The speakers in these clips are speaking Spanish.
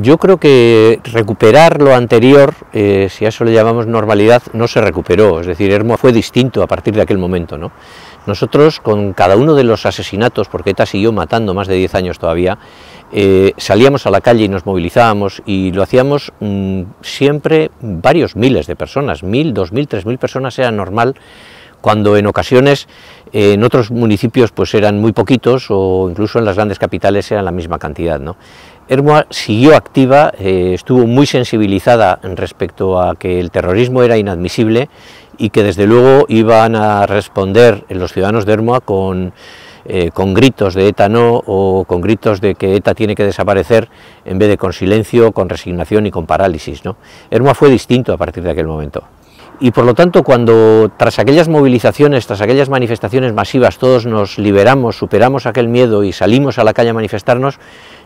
Yo creo que recuperar lo anterior, eh, si a eso le llamamos normalidad, no se recuperó, es decir, Hermoa fue distinto a partir de aquel momento. ¿no? Nosotros, con cada uno de los asesinatos, porque ETA siguió matando más de 10 años todavía, eh, salíamos a la calle y nos movilizábamos y lo hacíamos mm, siempre varios miles de personas, mil, dos mil, tres mil personas era normal, cuando en ocasiones eh, en otros municipios pues eran muy poquitos o incluso en las grandes capitales eran la misma cantidad. ¿no? Siguió activa, eh, estuvo muy sensibilizada respecto a que el terrorismo era inadmisible y que desde luego iban a responder los ciudadanos de Hermoa con, eh, con gritos de ETA no o con gritos de que ETA tiene que desaparecer en vez de con silencio, con resignación y con parálisis. ¿no? Fue distinto a partir de aquel momento. Y por lo tanto, cuando tras aquellas movilizaciones, tras aquellas manifestaciones masivas, todos nos liberamos, superamos aquel miedo y salimos a la calle a manifestarnos,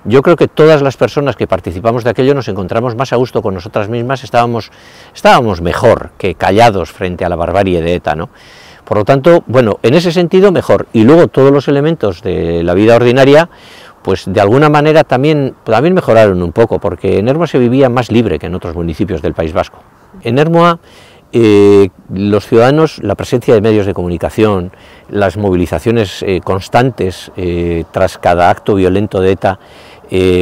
yo creo que todas las personas que participamos de aquello nos encontramos más a gusto con nosotras mismas, estábamos, estábamos mejor que callados frente a la barbarie de ETA, ¿no? Por lo tanto, bueno, en ese sentido mejor. Y luego todos los elementos de la vida ordinaria, pues de alguna manera también, también mejoraron un poco, porque en Hermoa se vivía más libre que en otros municipios del País Vasco. En Hermoa eh, los ciudadanos, la presencia de medios de comunicación, las movilizaciones eh, constantes eh, tras cada acto violento de ETA,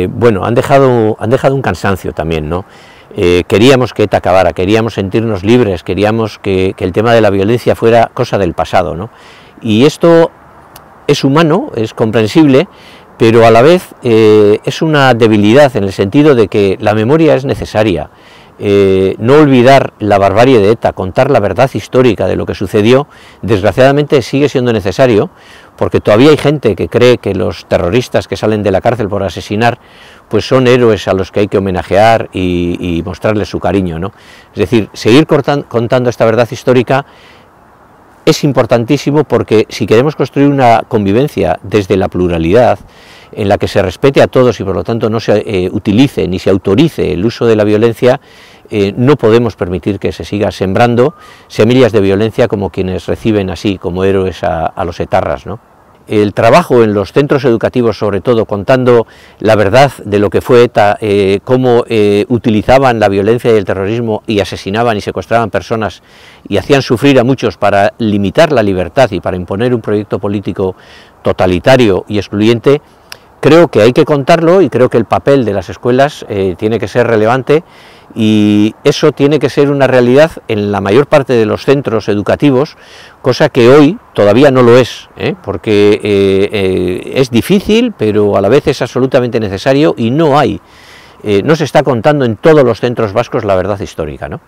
bueno, han dejado, han dejado un cansancio también, ¿no? queríamos que ETA acabara, queríamos sentirnos libres, queríamos que, que, el tema de la violencia fuera cosa del pasado, ¿no? Y esto es humano, es comprensible, pero a la vez es una debilidad en el sentido de que la memoria es necesaria. Eh, no olvidar la barbarie de ETA, contar la verdad histórica de lo que sucedió, desgraciadamente sigue siendo necesario, porque todavía hay gente que cree que los terroristas que salen de la cárcel por asesinar, pues son héroes a los que hay que homenajear y, mostrarles su cariño. ¿no? Es decir, seguir contando esta verdad histórica es importantísimo porque si queremos construir una convivencia desde la pluralidad, en la que se respete a todos y por lo tanto no se eh, utilice ni se autorice el uso de la violencia, eh, no podemos permitir que se siga sembrando semillas de violencia como quienes reciben así como héroes a, los etarras. ¿no? El trabajo en los centros educativos, sobre todo, contando la verdad de lo que fue ETA, eh, cómo utilizaban la violencia y el terrorismo y asesinaban y secuestraban personas y hacían sufrir a muchos para limitar la libertad y para imponer un proyecto político totalitario y excluyente, Creo que hay que contarlo y creo que el papel de las escuelas eh, tiene que ser relevante y eso tiene que ser una realidad en la mayor parte de los centros educativos, cosa que hoy todavía no lo es, ¿eh? porque eh, es difícil, pero a la vez es absolutamente necesario y no hay, no se está contando en todos los centros vascos la verdad histórica. ¿no?